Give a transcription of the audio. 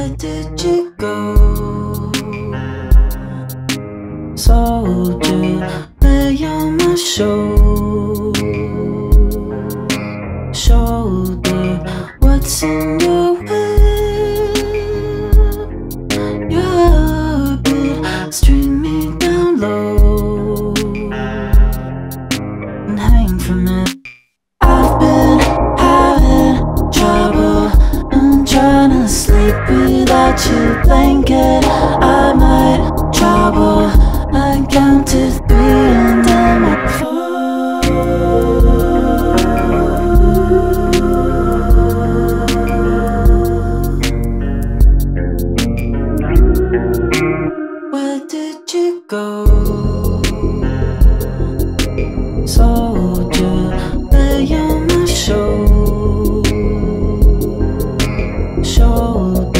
Where did you go? Soldier, lay on my shoulder. Shoulder, what's in your way? Your bit, string me down low and hang from it. Your blanket. I might trouble. I count to three and then I fall. Where did you go? Soldier, lay on my shoulder. Shoulder,